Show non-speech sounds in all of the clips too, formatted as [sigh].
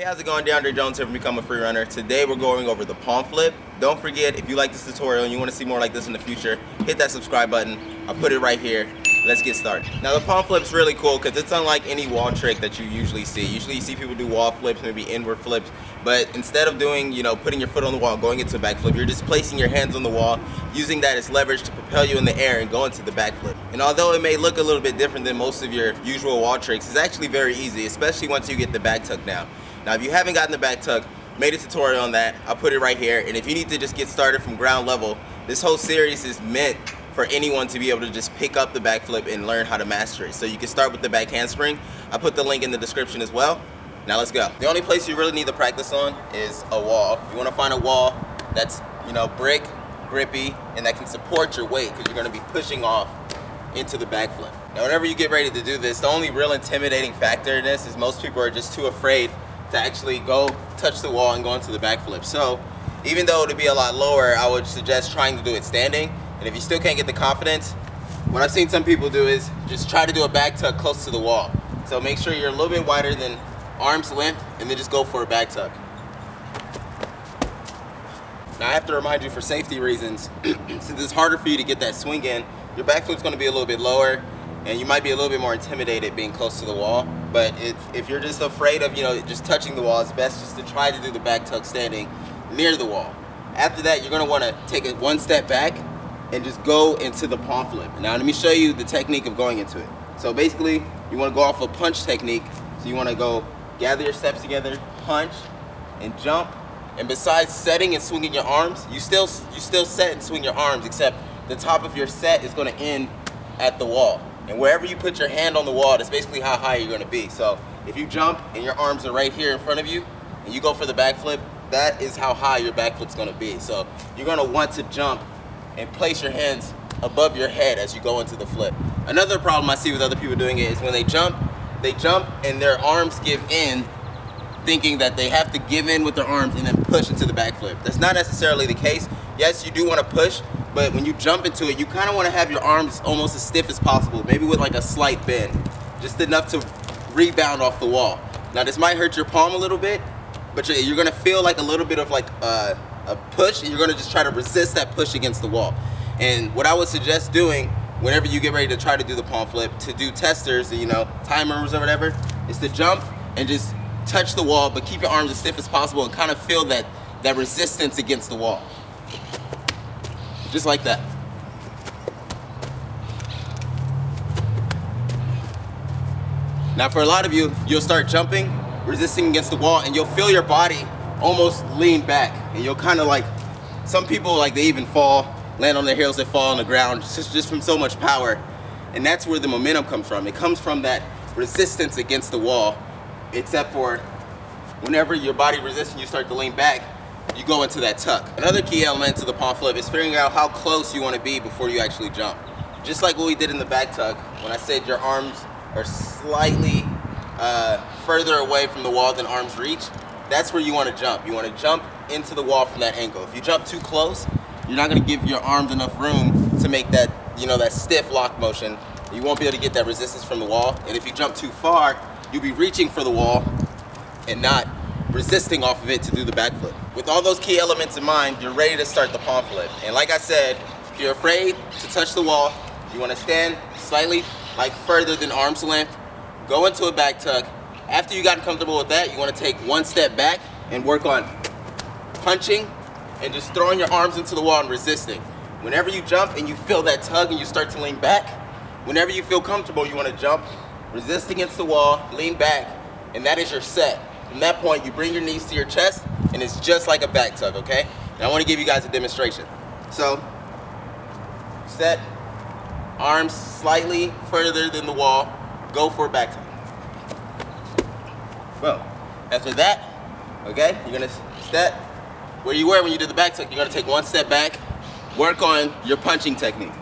Hey, how's it going? Dondrai Jones here from Become a Freerunner. Today we're going over the palm flip. Don't forget, if you like this tutorial and you want to see more like this in the future, hit that subscribe button. I'll put it right here. Let's get started. Now the palm flip's really cool because it's unlike any wall trick that you usually see. Usually you see people do wall flips, maybe inward flips, but instead of doing, you know, putting your foot on the wall, going into a back flip, you're just placing your hands on the wall, using that as leverage to propel you in the air and go into the back flip. And although it may look a little bit different than most of your usual wall tricks, it's actually very easy, especially once you get the back tuck down. Now, if you haven't gotten the back tuck, made a tutorial on that. I'll put it right here. And if you need to just get started from ground level, this whole series is meant for anyone to be able to just pick up the backflip and learn how to master it. So you can start with the back handspring. I put the link in the description as well. Now let's go. The only place you really need to practice on is a wall. You want to find a wall that's, you know, brick, grippy, and that can support your weight because you're going to be pushing off into the backflip. Now whenever you get ready to do this, the only real intimidating factor in this is most people are just too afraid to actually go touch the wall and go into the backflip. So even though it'd be a lot lower, I would suggest trying to do it standing. And if you still can't get the confidence, what I've seen some people do is just try to do a back tuck close to the wall. So make sure you're a little bit wider than arm's length and then just go for a back tuck. Now I have to remind you for safety reasons, [clears throat] since it's harder for you to get that swing in, your back flip's gonna be a little bit lower and you might be a little bit more intimidated being close to the wall. But if, you're just afraid of, you know, just touching the wall, it's best just to try to do the back tuck standing near the wall. After that, you're gonna wanna take it one step back and just go into the palm flip. Now let me show you the technique of going into it. So basically, you wanna go off a punch technique. So you wanna go gather your steps together, punch, and jump. And besides setting and swinging your arms, you still, you still set and swing your arms, except the top of your set is gonna end at the wall. And wherever you put your hand on the wall, that's basically how high you're gonna be. So if you jump and your arms are right here in front of you, and you go for the backflip, that is how high your backflip's gonna be. So you're gonna want to jump and place your hands above your head as you go into the flip. Another problem I see with other people doing it is when they jump, they jump and their arms give in, thinking that they have to give in with their arms and then push into the backflip. That's not necessarily the case. Yes, you do wanna push, but when you jump into it, you kind of want to have your arms almost as stiff as possible, maybe with like a slight bend, just enough to rebound off the wall. Now this might hurt your palm a little bit, but you're, you're gonna feel like a little bit of like a, a push, and you're gonna just try to resist that push against the wall. And what I would suggest doing whenever you get ready to try to do the palm flip, to do testers, you know, timers or whatever, is to jump and just touch the wall, but keep your arms as stiff as possible and kind of feel that, that resistance against the wall. Just like that. Now for a lot of you, you'll start jumping, resisting against the wall, and you'll feel your body almost lean back. And you'll kind of like, some people like they even fall, land on their heels, they fall on the ground, just, just from so much power. And that's where the momentum comes from. It comes from that resistance against the wall, except for whenever your body resists and you start to lean back, you go into that tuck. Another key element to the palm flip is figuring out how close you want to be before you actually jump. Just like what we did in the back tuck, when I said your arms are slightly uh, further away from the wall than arms reach, that's where you want to jump. You want to jump into the wall from that angle. If you jump too close, you're not going to give your arms enough room to make that, you know, that stiff lock motion. You won't be able to get that resistance from the wall. And if you jump too far, you'll be reaching for the wall and not resisting off of it to do the backflip. With all those key elements in mind, you're ready to start the palm flip. And like I said, if you're afraid to touch the wall, you wanna stand slightly like further than arm's length, go into a back tuck. After you got comfortable with that, you wanna take one step back and work on punching and just throwing your arms into the wall and resisting. Whenever you jump and you feel that tug and you start to lean back, whenever you feel comfortable, you wanna jump, resist against the wall, lean back, and that is your set. From that point, you bring your knees to your chest, and it's just like a back tuck, okay? And I wanna give you guys a demonstration. So, set, arms slightly further than the wall, go for a back tuck. Boom. After that, okay, you're gonna step where you were when you did the back tuck. You're gonna take one step back, work on your punching technique.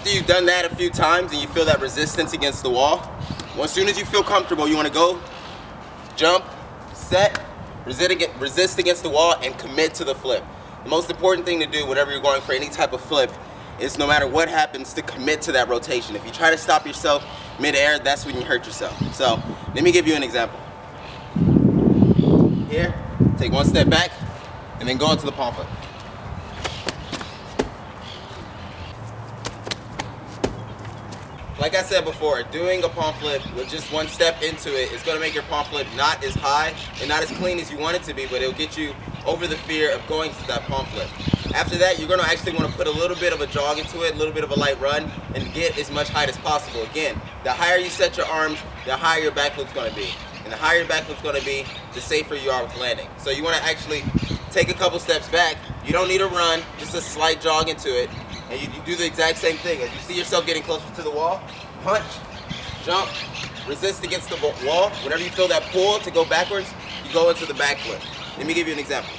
After you've done that a few times and you feel that resistance against the wall, well, as soon as you feel comfortable, you wanna go, jump, set, resist against the wall, and commit to the flip. The most important thing to do whenever you're going for any type of flip is no matter what happens to commit to that rotation. If you try to stop yourself mid-air, that's when you hurt yourself. So let me give you an example. Here, take one step back, and then go into the palm flip. Like I said before, doing a palm flip with just one step into it is going to make your palm flip not as high and not as clean as you want it to be, but it'll get you over the fear of going to that palm flip. After that, you're going to actually want to put a little bit of a jog into it, a little bit of a light run, and get as much height as possible. Again, the higher you set your arms, the higher your back flip's going to be. And the higher your back flip's going to be, the safer you are with landing. So you want to actually take a couple steps back. You don't need a run, just a slight jog into it, and you, you do the exact same thing. As you see yourself getting closer to the wall, punch, jump, resist against the wall. Whenever you feel that pull to go backwards, you go into the back flip. Let me give you an example.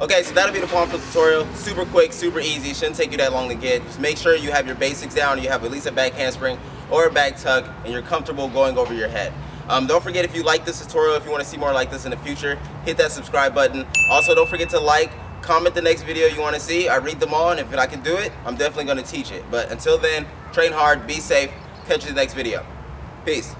Okay, so that'll be the palm flip tutorial. Super quick, super easy. Shouldn't take you that long to get. Just make sure you have your basics down. You have at least a back handspring or a back tuck, and you're comfortable going over your head. Um, don't forget if you like this tutorial, if you want to see more like this in the future, hit that subscribe button. Also, don't forget to like, comment the next video you want to see. I read them all, and if I can do it, I'm definitely going to teach it. But until then, train hard, be safe, catch you in the next video. Peace.